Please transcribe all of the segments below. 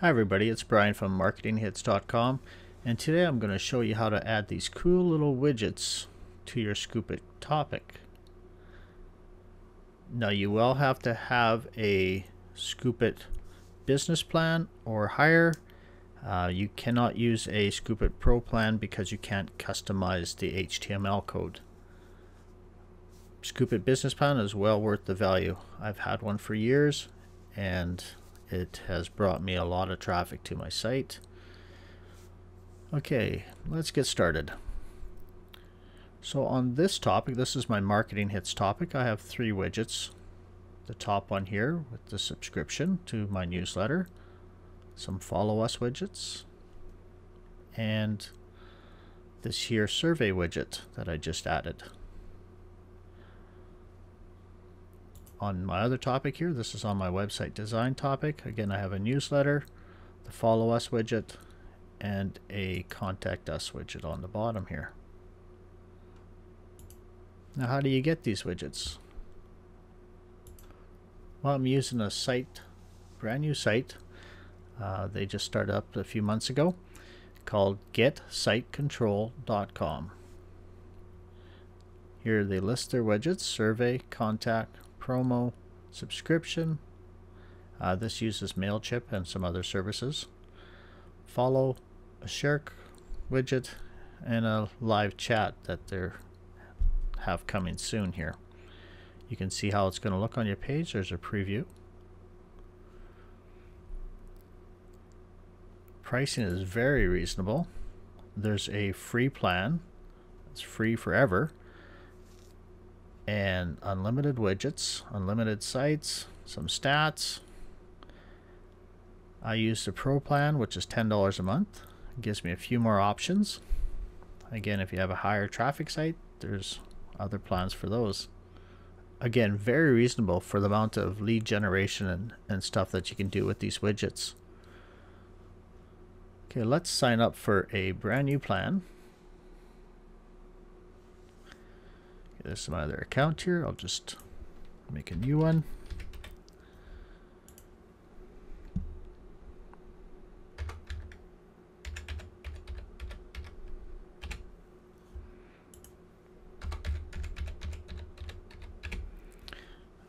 Hi everybody, it's Brian from marketinghits.com and today I'm going to show you how to add these cool little widgets to your Scoop It topic. Now you will have to have a Scoop It business plan or higher. Uh, you cannot use a Scoop It Pro plan because you can't customize the HTML code. Scoop It business plan is well worth the value. I've had one for years and it has brought me a lot of traffic to my site. Okay, let's get started. So on this topic, this is my marketing hits topic. I have three widgets. The top one here with the subscription to my newsletter, some follow us widgets, and this here survey widget that I just added. On my other topic here, this is on my website design topic. Again, I have a newsletter, the follow us widget, and a contact us widget on the bottom here. Now how do you get these widgets? Well, I'm using a site, brand new site. Uh, they just started up a few months ago called getsitecontrol.com. Here they list their widgets, survey, contact, promo, subscription. Uh, this uses MailChimp and some other services. Follow, a share widget, and a live chat that they have coming soon here. You can see how it's going to look on your page. There's a preview. Pricing is very reasonable. There's a free plan. It's free forever and unlimited widgets, unlimited sites, some stats. I use the Pro plan, which is $10 a month. It gives me a few more options. Again, if you have a higher traffic site, there's other plans for those. Again, very reasonable for the amount of lead generation and, and stuff that you can do with these widgets. Okay, let's sign up for a brand new plan. There's my other account here. I'll just make a new one.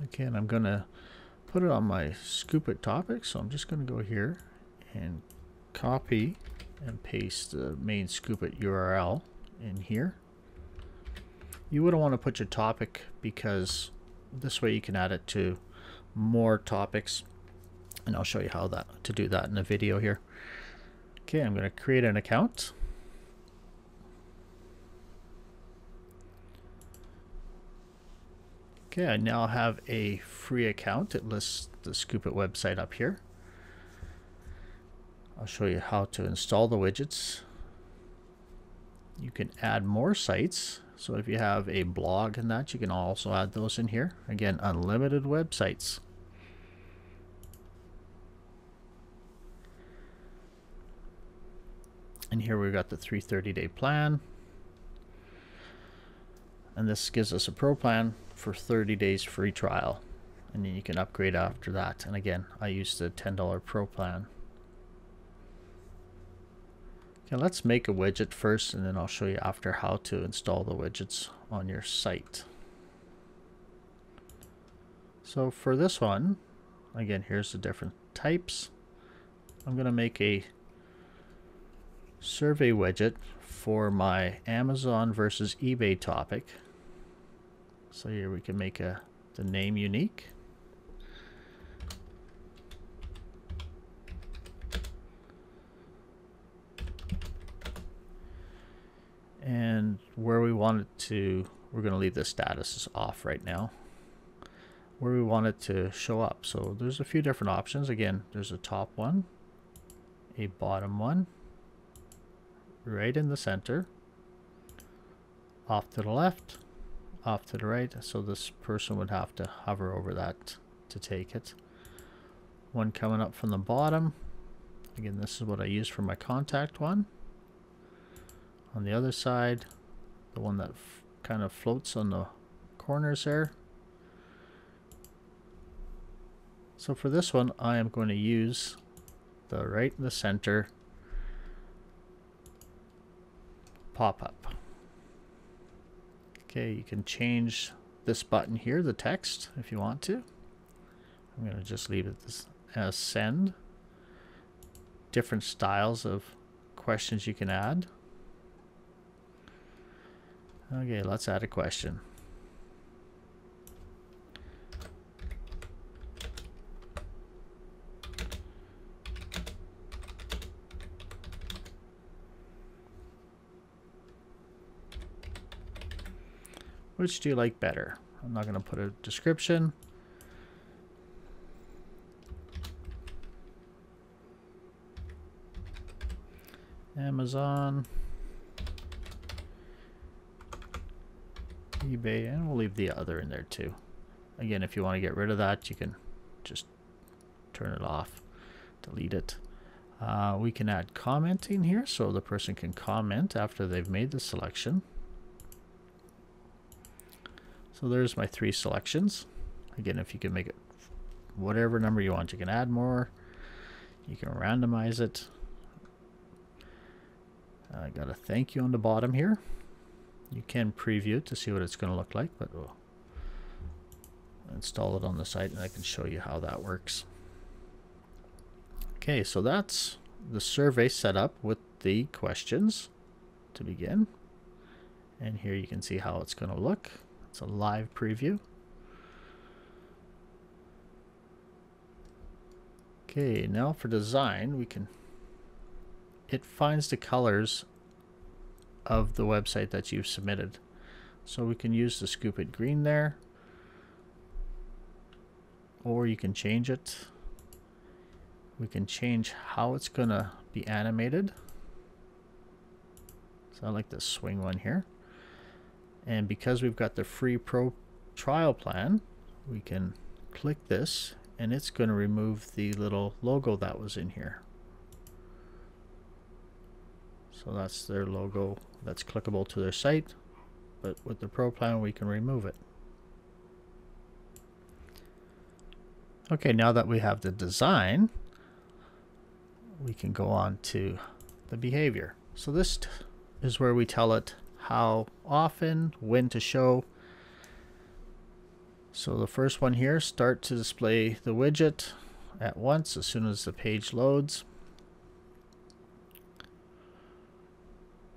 Okay, and I'm going to put it on my Scoop It topic. So I'm just going to go here and copy and paste the main Scoop It URL in here. You wouldn't want to put your topic because this way you can add it to more topics and I'll show you how that to do that in a video here. Okay, I'm going to create an account. Okay, I now have a free account. It lists the Scoop It website up here. I'll show you how to install the widgets. You can add more sites so if you have a blog and that, you can also add those in here. Again, unlimited websites. And here we've got the 330 day plan. And this gives us a pro plan for 30 days free trial. And then you can upgrade after that. And again, I use the $10 pro plan. Okay, let's make a widget first and then I'll show you after how to install the widgets on your site. So for this one, again, here's the different types. I'm going to make a survey widget for my Amazon versus eBay topic. So here we can make a the name unique. And where we want it to we're going to leave the status off right now. Where we want it to show up. So there's a few different options. Again there's a top one a bottom one right in the center off to the left off to the right. So this person would have to hover over that to take it. One coming up from the bottom. Again this is what I use for my contact one on the other side, the one that kind of floats on the corners there. So for this one, I am going to use the right in the center pop-up. Okay, you can change this button here, the text, if you want to. I'm going to just leave it as send. Different styles of questions you can add. Okay, let's add a question. Which do you like better? I'm not going to put a description. Amazon, eBay, and we'll leave the other in there too. Again, if you want to get rid of that, you can just turn it off, delete it. Uh, we can add commenting here so the person can comment after they've made the selection. So there's my three selections. Again, if you can make it whatever number you want, you can add more. You can randomize it. I got a thank you on the bottom here. You can preview it to see what it's going to look like, but we'll install it on the site and I can show you how that works. Okay, so that's the survey set up with the questions to begin. And here you can see how it's going to look. It's a live preview. Okay, now for design, we can, it finds the colors of the website that you've submitted. So we can use the scoop it green there, or you can change it. We can change how it's gonna be animated. So I like the swing one here. And because we've got the free pro trial plan, we can click this and it's going to remove the little logo that was in here. So that's their logo that's clickable to their site, but with the pro plan we can remove it. Okay, now that we have the design, we can go on to the behavior. So this is where we tell it how often, when to show. So the first one here, start to display the widget at once as soon as the page loads.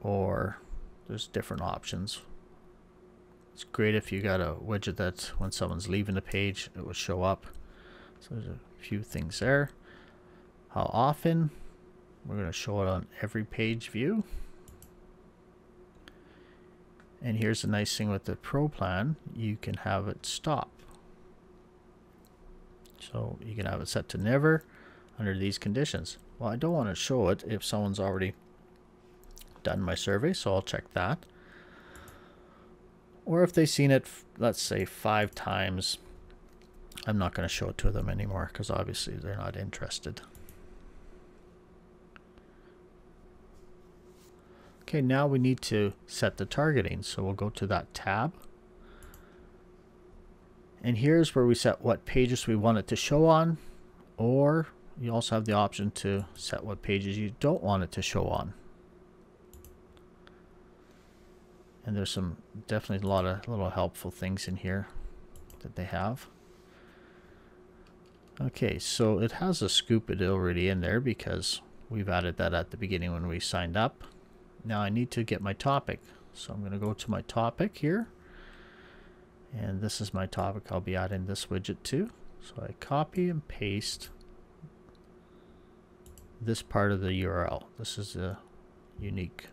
Or there's different options. It's great if you got a widget that when someone's leaving the page, it will show up. So there's a few things there. How often? We're going to show it on every page view. And here's the nice thing with the Pro plan, you can have it stop. So you can have it set to never under these conditions. Well, I don't want to show it if someone's already done my survey, so I'll check that. Or if they've seen it, let's say five times, I'm not going to show it to them anymore because obviously they're not interested. Okay, now we need to set the targeting. So we'll go to that tab. And here's where we set what pages we want it to show on. Or you also have the option to set what pages you don't want it to show on. And there's some definitely a lot of little helpful things in here that they have. Okay, so it has a scoop it already in there because we've added that at the beginning when we signed up. Now I need to get my topic. So I'm going to go to my topic here. And this is my topic. I'll be adding this widget to. So I copy and paste this part of the URL. This is a unique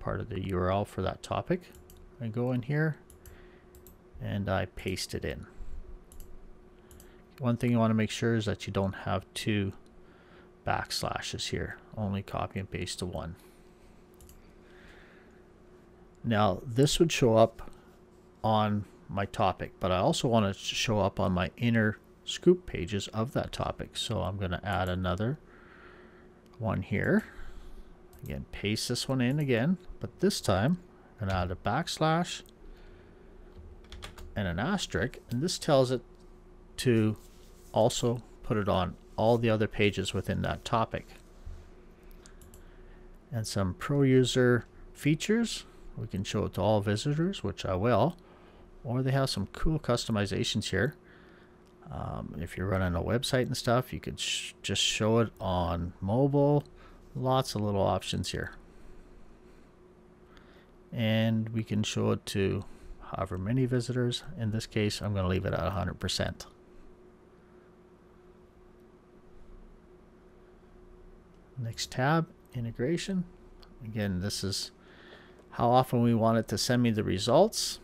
part of the URL for that topic. I go in here and I paste it in. One thing you want to make sure is that you don't have two backslashes here. Only copy and paste to one. Now this would show up on my topic, but I also want it to show up on my inner scoop pages of that topic. So I'm going to add another one here. Again, paste this one in again, but this time I'm going to add a backslash and an asterisk, and this tells it to also put it on all the other pages within that topic. And some pro user features. We can show it to all visitors, which I will. Or they have some cool customizations here. Um, if you're running a website and stuff, you could sh just show it on mobile. Lots of little options here. And we can show it to however many visitors. In this case, I'm going to leave it at 100%. Next tab, integration. Again, this is how often we want it to send me the results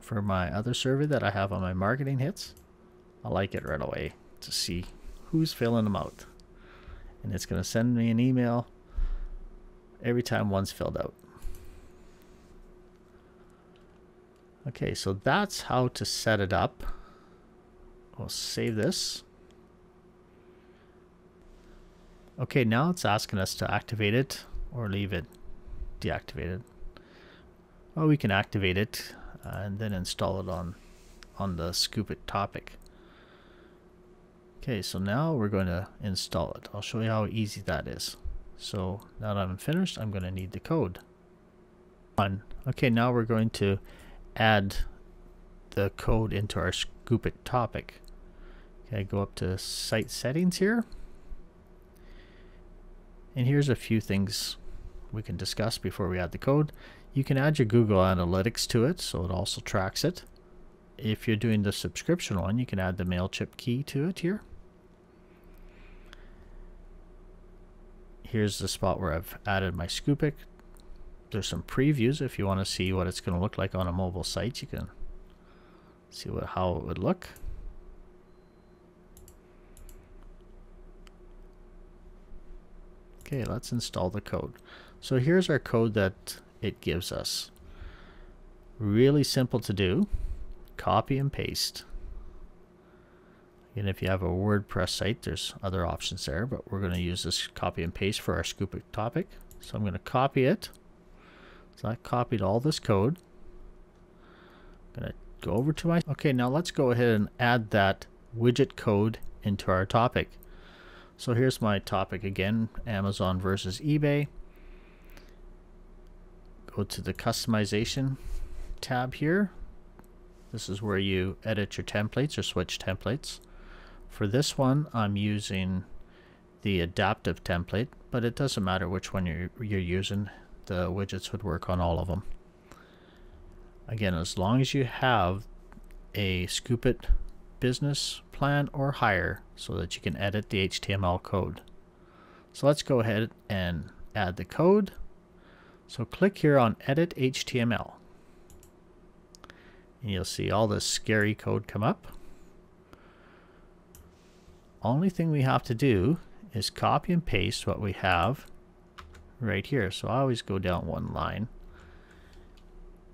for my other survey that I have on my marketing hits. I like it right away to see who's filling them out. And it's going to send me an email every time one's filled out. Okay, so that's how to set it up. We'll save this. Okay, now it's asking us to activate it or leave it deactivated. Well, we can activate it and then install it on on the Scoop It topic. Okay, so now we're going to install it. I'll show you how easy that is. So now that I'm finished, I'm going to need the code. One. Okay, now we're going to add the code into our Scoop It topic. Okay, go up to Site Settings here. And here's a few things we can discuss before we add the code. You can add your Google Analytics to it, so it also tracks it. If you're doing the subscription one, you can add the MailChimp key to it here. Here's the spot where I've added my Scoopit. There's some previews if you want to see what it's going to look like on a mobile site. You can see what how it would look. Okay, let's install the code. So here's our code that it gives us. Really simple to do. Copy and paste. And if you have a WordPress site, there's other options there, but we're going to use this copy and paste for our Scoop topic. So I'm going to copy it. So I copied all this code. I'm going to go over to my... Okay, now let's go ahead and add that widget code into our topic. So here's my topic again, Amazon versus eBay. Go to the customization tab here. This is where you edit your templates or switch templates. For this one, I'm using the adaptive template, but it doesn't matter which one you're, you're using. The widgets would work on all of them. Again, as long as you have a Scoopit business plan or higher so that you can edit the HTML code. So let's go ahead and add the code. So click here on edit HTML. And you'll see all this scary code come up. Only thing we have to do is copy and paste what we have right here. So I always go down one line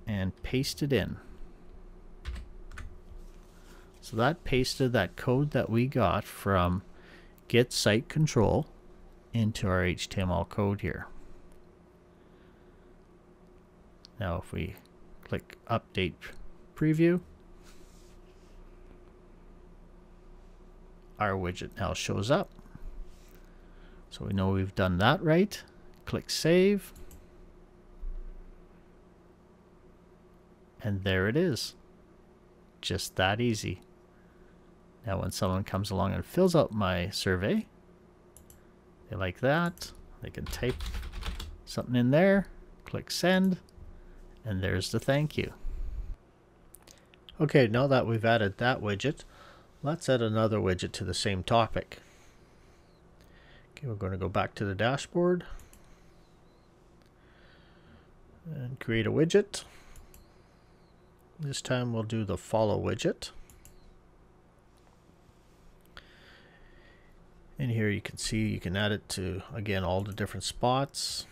and paste it in. So that pasted that code that we got from get site control into our HTML code here. Now if we click update preview, our widget now shows up. So we know we've done that right. Click save. And there it is. Just that easy. Now when someone comes along and fills out my survey, they like that, they can type something in there, click send, and there's the thank you. Okay, now that we've added that widget, let's add another widget to the same topic. Okay, we're going to go back to the dashboard and create a widget. This time we'll do the follow widget. And here you can see you can add it to, again, all the different spots.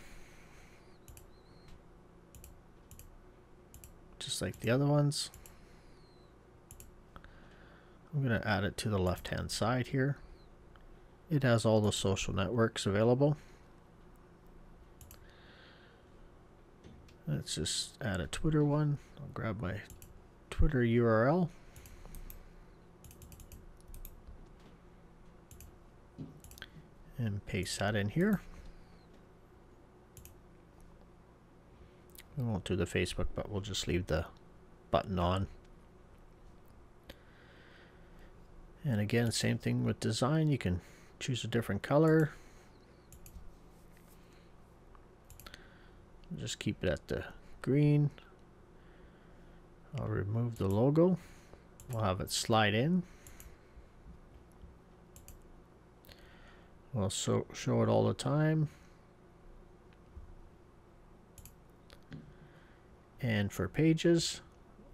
Just like the other ones. I'm going to add it to the left hand side here. It has all the social networks available. Let's just add a Twitter one. I'll grab my Twitter URL. and paste that in here. We won't do the Facebook, but we'll just leave the button on. And again, same thing with design. You can choose a different color. Just keep it at the green. I'll remove the logo. We'll have it slide in. We'll so show it all the time. And for pages,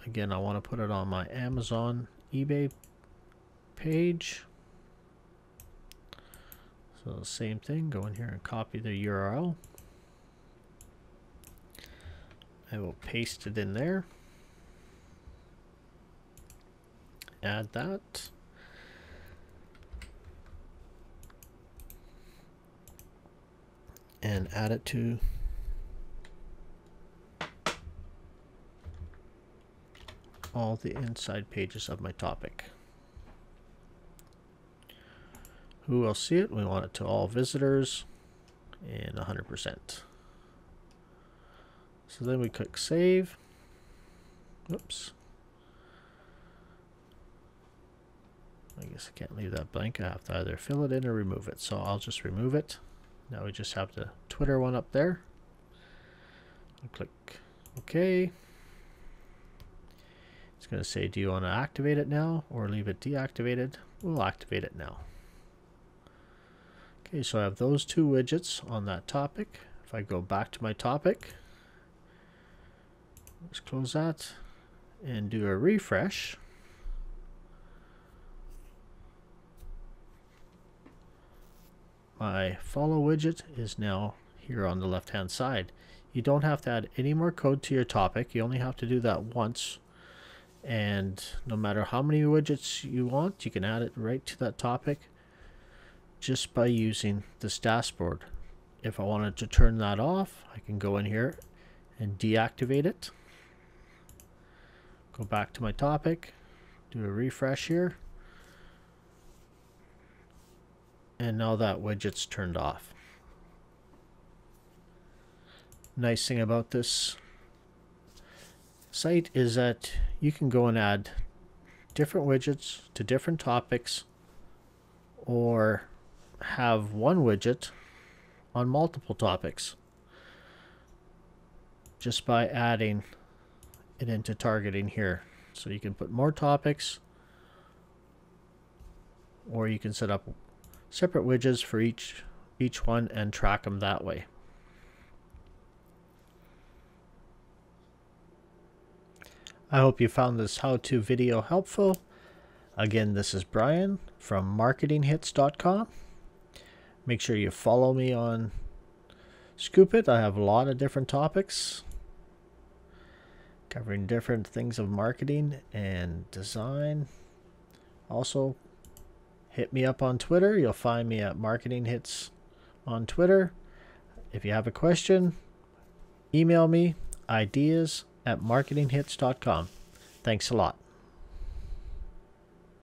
again, I want to put it on my Amazon eBay page. So same thing, go in here and copy the URL. I will paste it in there. Add that. And add it to all the inside pages of my topic. Who will see it? We want it to all visitors and 100%. So then we click save. Oops. I guess I can't leave that blank. I have to either fill it in or remove it. So I'll just remove it. Now we just have the Twitter one up there. I'll click OK. It's going to say, do you want to activate it now or leave it deactivated? We'll activate it now. Okay, so I have those two widgets on that topic. If I go back to my topic, let's close that and do a refresh. My follow widget is now here on the left hand side. You don't have to add any more code to your topic. You only have to do that once and no matter how many widgets you want you can add it right to that topic just by using this dashboard. If I wanted to turn that off I can go in here and deactivate it. Go back to my topic do a refresh here. And now that widget's turned off. Nice thing about this site is that you can go and add different widgets to different topics or have one widget on multiple topics just by adding it into targeting here. So you can put more topics or you can set up separate widgets for each each one and track them that way. I hope you found this how-to video helpful. Again, this is Brian from marketinghits.com. Make sure you follow me on Scoop.it. I have a lot of different topics covering different things of marketing and design. Also, hit me up on Twitter. You'll find me at Marketing Hits on Twitter. If you have a question, email me ideas at marketinghits.com. Thanks a lot.